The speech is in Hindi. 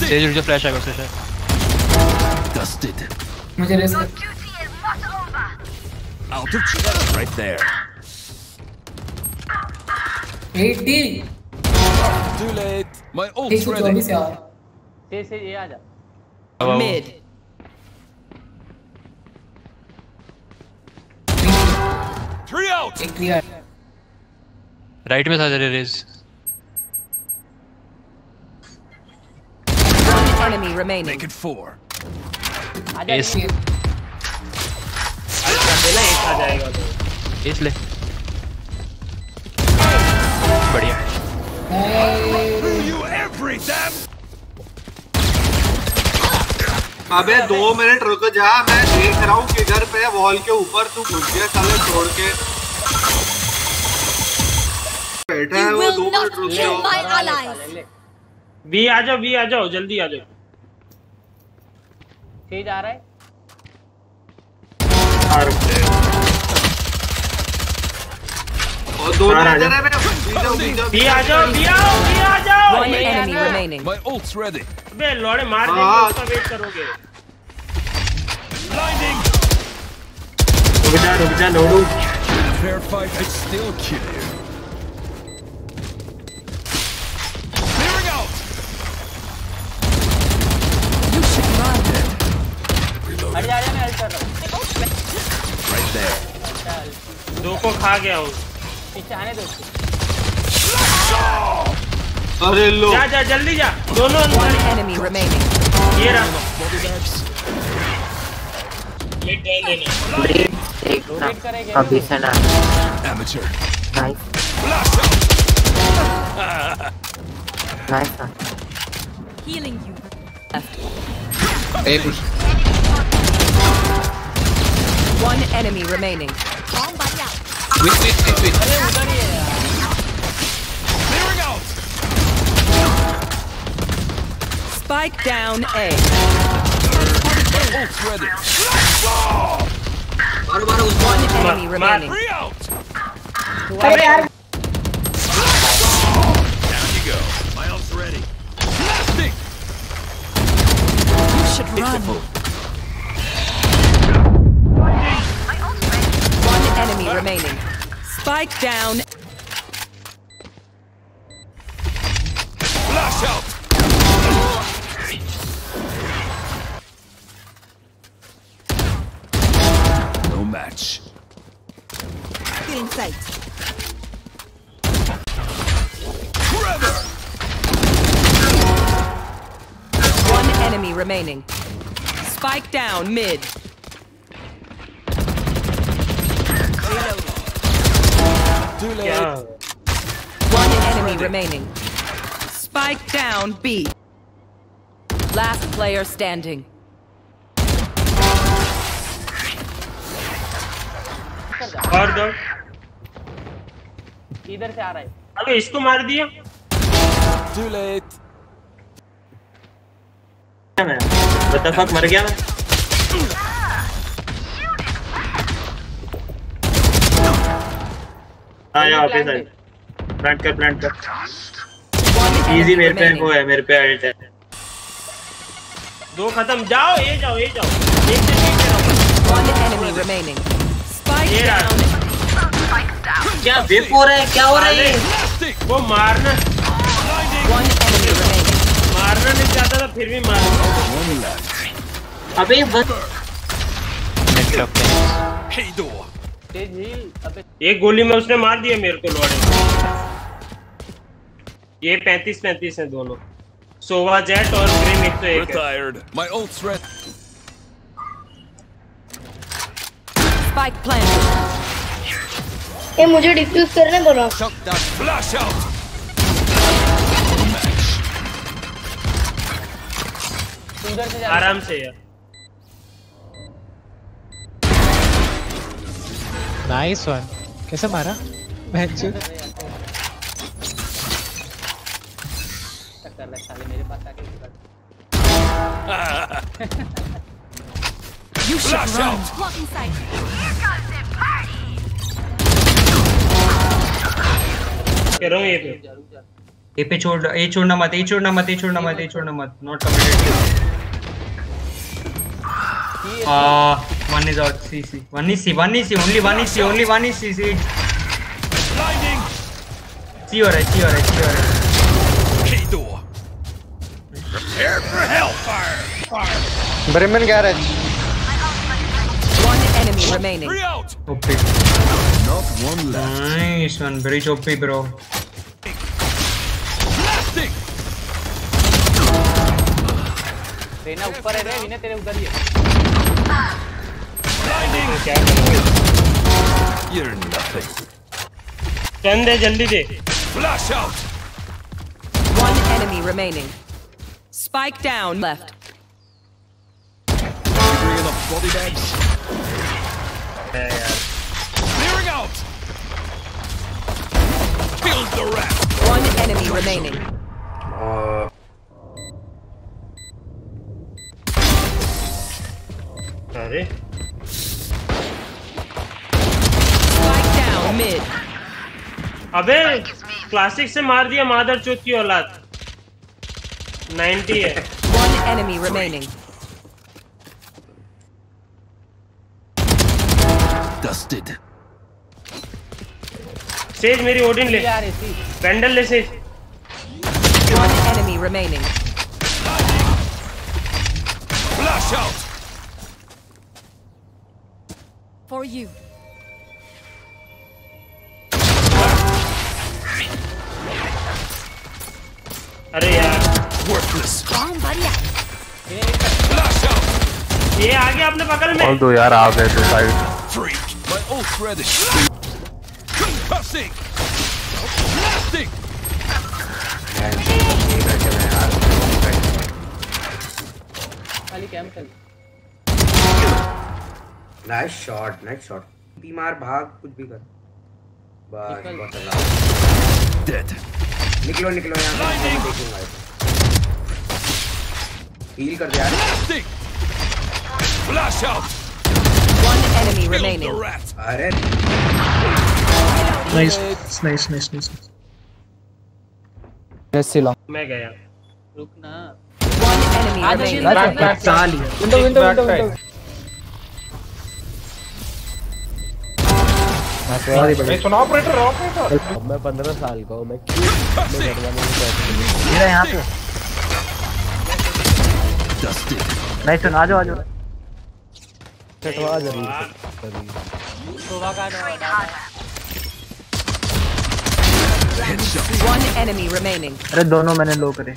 सेज जो फ्लैश आएगा फ्लैश Dusted. मुझे रेस कर Out of charge. Right there. 80 Too late. My एक ult's सौ ready. चौबीस यार से से ये आ जा Mid. Three out. एक क्लियर राइट में था तेरे raise enemy remaining. Make it four. जा तो एस ले बढ़िया. अबे दो मिनट रुक जा मैं देख रहा हूँ किधर पे वॉल के ऊपर तू घुस गया साले छोड़ के बैठा है वो दो मिनट रुक जाओ बी आ जाओ बी आ जाओ जल्दी आ जाओ से जा रहा है और दो मिनट इधर है मैं बीजा बीजा बी आ जाओ बी आओ बी आ जाओ ये enemy यार। remaining. My ult's ready. अबे लौड़े मार देंगे हाँ। उसका वेट करोगे Blinding. रुक जा रुक जा लोडू Fair fight. I'd still kill you. खा गया हूँ पीछे आने दो अरे लो जा जा जल्दी जा दोनों अंदर. ये रहा अभी से ना. Nice Healing you. One enemy remaining. Wait, wait, wait, wait. Clearing out. Spike down A. Oh, shredded. Let's go. One enemy remaining. Three out. अरे यार. Down you go. My ult's ready. Plastic. You should run. Remaining. Spike down. Flash out. No match. Feeling sight. Trevor. One enemy remaining. Spike down mid. Too late. क्या One enemy remaining. Spike down B. Last player standing. और दो इधर से आ रहा है अबे इसको मार दिया Too late. मैं बता फक मर गया मैं आया वापस आ प्लांट कर प्लांट कर। इजी मेरे पे वो है मेरे पे अल्ट है। दो खत्म। जाओ ये जाओ ये जाओ। एक से रहो। One enemy remaining. Spike Yeah. down. क्या वेप हो? रहा है क्या हो रहा है वो मारना। One enemy remaining. मारना नहीं चाहता था फिर भी मार. अबे बस Hey door. तेज हील अबे एक गोली में उसने मार दिया मेरे को लौड़े ये पैंतीस पैंतीस है दोनों। सोवा जेट और ग्रिम एक सौ एक है। Retired. My ult's ready. Spike ये मुझे डिफ्यूज करने बोला से जा आराम से यार। नाइस वन कैसे मारा? बेंचू कर रहा साले मेरे पास आके You should run. Blocking sight. कह रहा हूँ ये पे रुक पे छोड़ ए छोड़ना मत ए छोड़ना मत ए छोड़ना मत ए छोड़ना मत not committed Ah, one is out. See, see. One is C. One is C. Only one is C. Only one is C. See. Blinding. C or right. C or right. C or right. Key door. Prepare for hellfire. Bremen garage. One enemy remaining. Three out. OP. Not one left. Nice one. Very OP, bro. Blasting. Raina ऊपर है रे विनय तेरे उधर ही है Blinding. You're nothing. चंद दे जल्दी दे Flash out. One enemy remaining. Spike down left. Bringing up body bags. Clearing out. Build the rat. One enemy remaining. अरे Spike अबे क्लासिक से मार दिया मादर चोत की औलाद। 90 है। वन सेज मेरी ओडिन ले। पेंडल ले सेज वन एनिमी यू अरे यार। ये आ गया अपने बगल में दो यार आ गए तो side nice shot nice shot P मार भाग कुछ भी कर। बस। बहुत अच्छा Dead. निकलो निकलो यहाँ हील कर दे यार। Flash out. One enemy remaining. अरे। नाइस नाइस नाइस नाइस मैं गया रुक ना One enemy remaining. Shield back साल विंडो विंडो विंडो विंडो सुनो ऑपरेटर ऑपरेटर Concussing. मेरा यहाँ पे. नाइस सुन आ जाओ आ जाओ शोभा का Headshot. One enemy remaining. अरे दोनों मैंने लो करे